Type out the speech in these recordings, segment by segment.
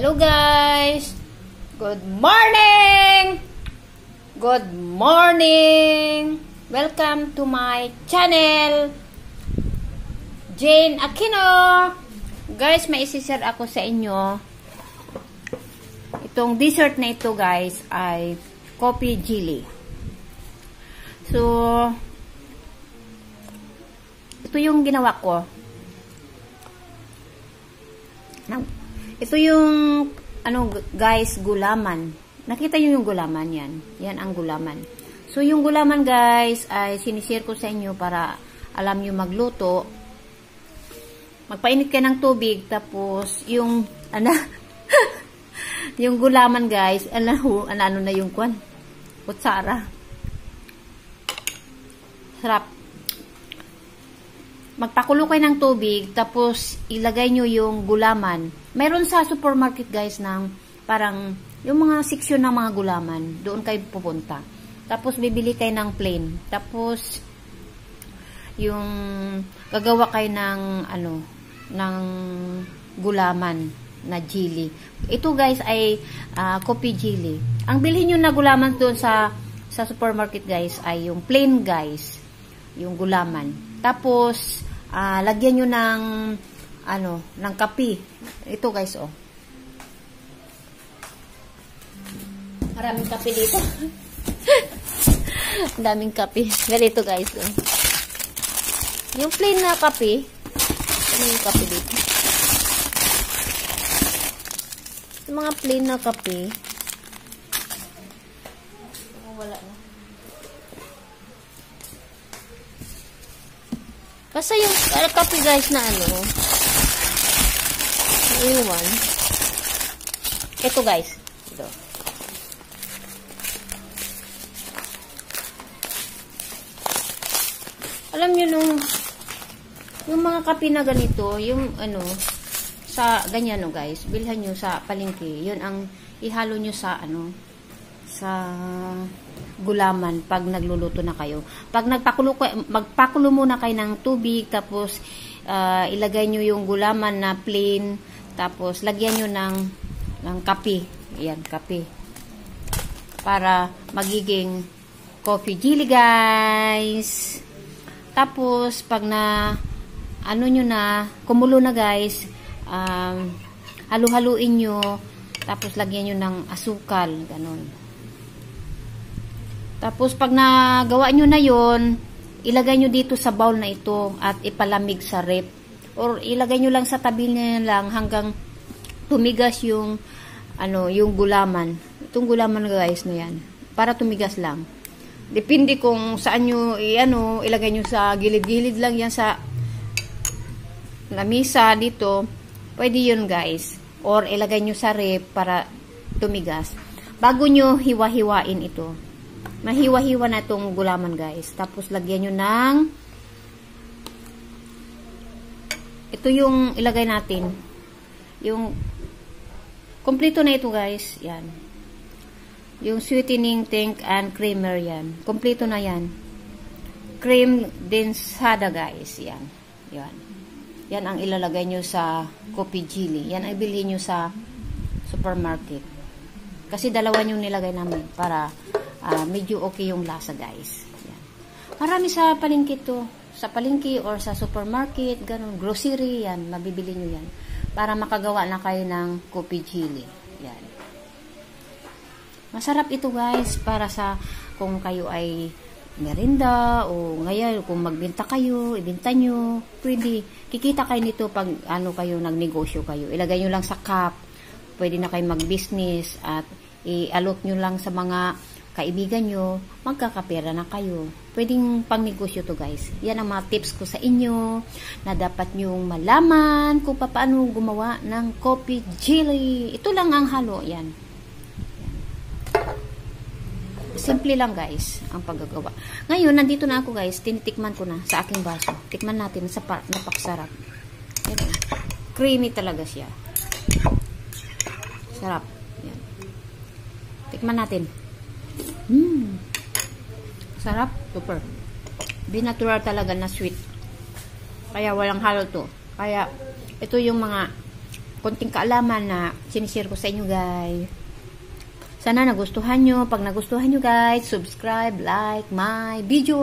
Good morning! Good morning! Welcome to my channel! Jane Aquino! Guys, may isishare ako sa inyo. Itong dessert na ito guys ay coffee jelly. So, ito yung ginawa ko. Ito yung ano guys, gulaman. Nakita niyo yung gulaman yan. Yan ang gulaman. So yung gulaman guys ay sinishare ko sa inyo para alam niyo magluto. Magpainit ka ng tubig tapos yung ano yung gulaman guys, ano, ano, ano na yung kwan? Kutsara. Sarap. Magpakulo kayo ng tubig, tapos ilagay nyo yung gulaman. Mayroon sa supermarket guys ng parang yung mga seksyon ng mga gulaman. Doon kayo pupunta. Tapos bibili kayo ng plain. Tapos yung gagawa kayo ng ano, ng gulaman na jelly. Ito guys ay uh, coffee jelly. Ang bilhin nyo na gulaman doon sa sa supermarket guys ay yung plain guys. Yung gulaman. Tapos uh, lagyan nyo ng ano, ng kape. Ito guys, oh. Maraming kape dito. Daming kape. Ganito guys, oh. Yung plain na kape, ano yung kape dito? Yung mga plain na kape, oh, wala na. Basta yung uh, kape guys na ano, naiwan. Ito guys. Ito. Alam nyo nung, yung mga kape na ganito, yung ano, sa ganyan no guys, bilhan nyo sa palengke, yun ang ihalo nyo sa ano, sa gulaman pag nagluluto na kayo. Pag nagpakulo magpakulo muna kayo ng tubig tapos uh, ilagay nyo yung gulaman na plain tapos lagyan nyo ng ng kape. Ayan, kape. Para magiging coffee jelly guys. Tapos pag na ano nyo na, kumulo na guys, um, halu-haluin nyo tapos lagyan nyo ng asukal, ganun. Tapos, pag nagawa nyo na yon ilagay nyo dito sa bowl na ito at ipalamig sa rep. Or ilagay nyo lang sa tabi niya lang hanggang tumigas yung ano, yung gulaman. Itong gulaman guys na yan. Para tumigas lang. Depende kung saan nyo, ano, ilagay nyo sa gilid-gilid lang yan sa lamisa dito. Pwede yun guys. Or ilagay nyo sa rep para tumigas. Bago nyo hiwa-hiwain ito mahiwa-hiwa na itong gulaman guys. Tapos lagyan nyo ng ito yung ilagay natin. Yung kompleto na ito guys. Yan. Yung sweetening tank and creamer yan. Kompleto na yan. Cream densada guys. Yan. Yan. Yan ang ilalagay nyo sa coffee jelly. Yan ay bilhin nyo sa supermarket. Kasi dalawa yung nilagay namin para uh, medyo okay yung lasa guys. Yan. Marami sa palengke to. Sa palengke or sa supermarket, ganun, grocery, yan, mabibili nyo yan. Para makagawa na kayo ng coffee chili. Yan. Masarap ito guys para sa kung kayo ay merinda o ngayon kung magbenta kayo, ibenta nyo, pwede. Kikita kayo nito pag ano kayo, nagnegosyo kayo. Ilagay nyo lang sa cup, pwede na kayo mag-business at i-alot nyo lang sa mga kaibigan nyo, magkakapera na kayo. Pwedeng pangnegosyo to guys. Yan ang mga tips ko sa inyo na dapat nyong malaman kung paano gumawa ng coffee jelly. Ito lang ang halo. Yan. Simple lang guys ang paggagawa. Ngayon, nandito na ako guys. Tinitikman ko na sa aking baso. Tikman natin. Sa napaksarap. Yan. Creamy talaga siya. Sarap. Yan. Tikman natin. Mmm. Sarap. Super. Di natural talaga na sweet. Kaya walang halo to. Kaya, ito yung mga konting kaalaman na sinishare ko sa inyo guys. Sana nagustuhan nyo. Pag nagustuhan nyo guys, subscribe, like my video.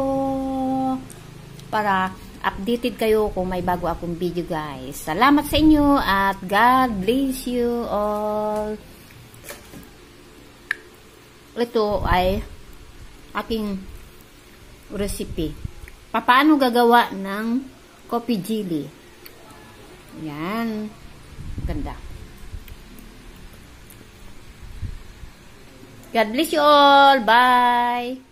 Para updated kayo kung may bago akong video guys. Salamat sa inyo at God bless you all. Ito ay aking recipe. Paano gagawa ng coffee jelly. Yan. Ganda. God bless you all. Bye.